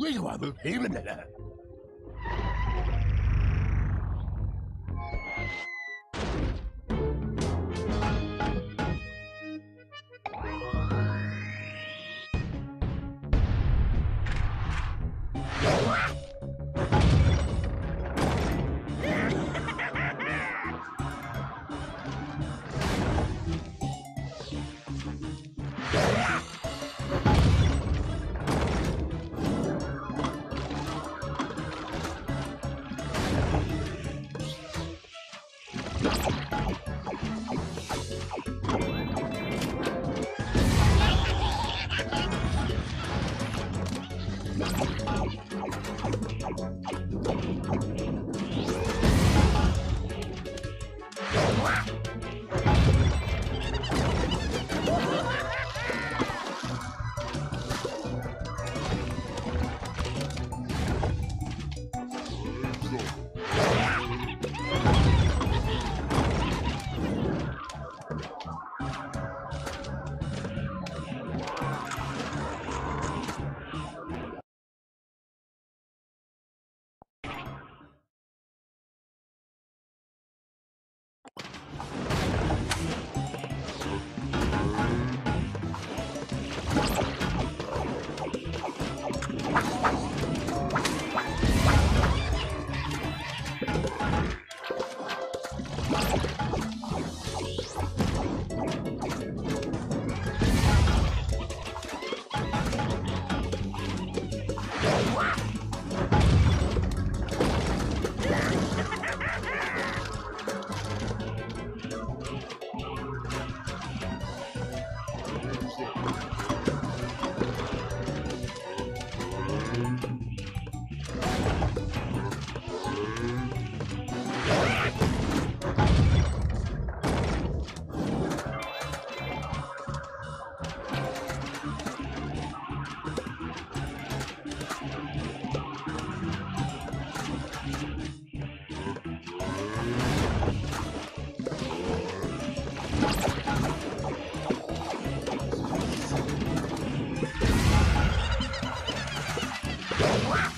为我们赔了来了。What? Wow.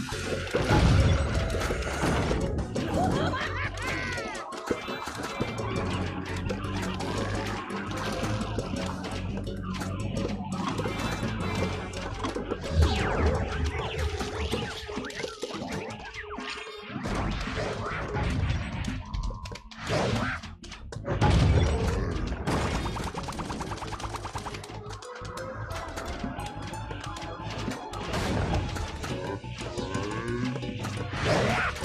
Yeah.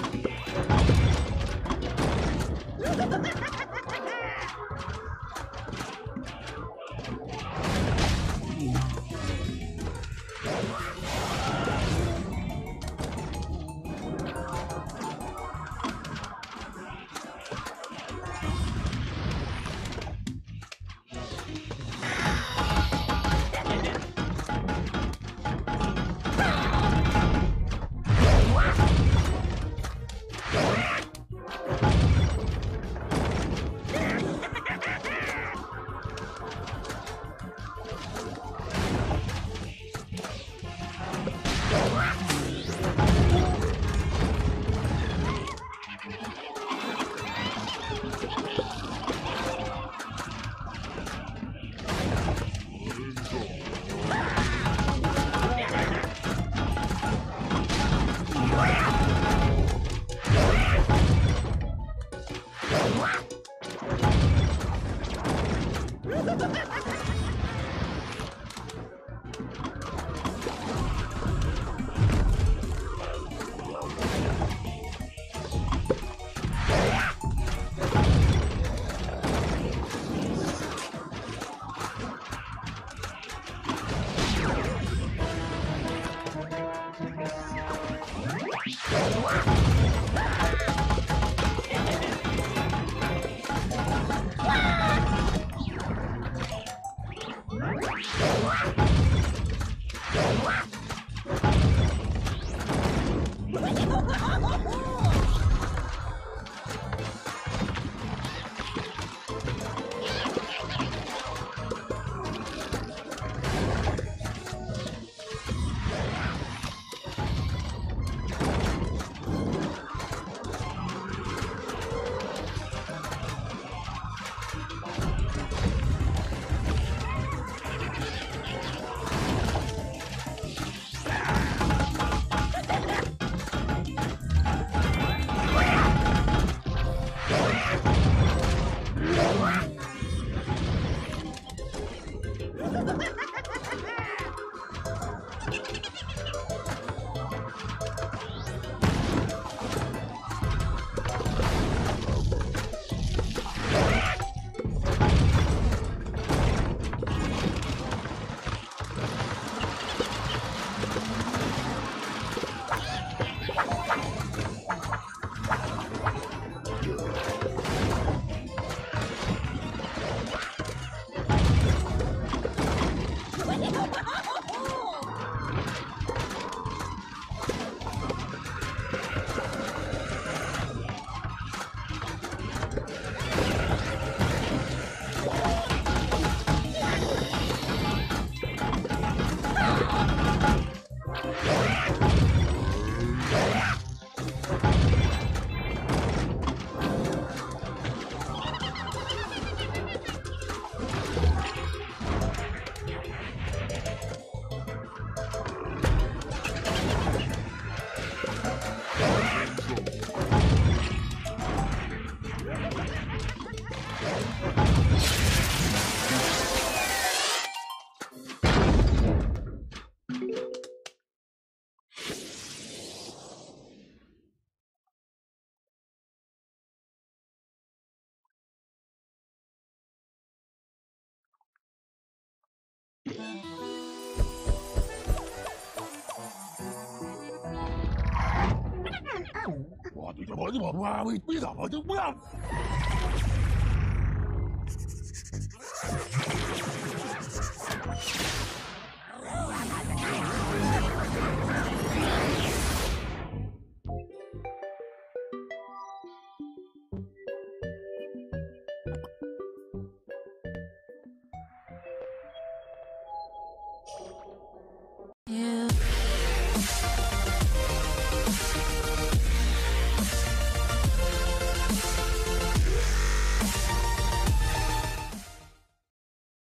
와, 누가 뭐지, 뭐, 뭐, 뭐, 뭐, 뭐, 뭐, 뭐,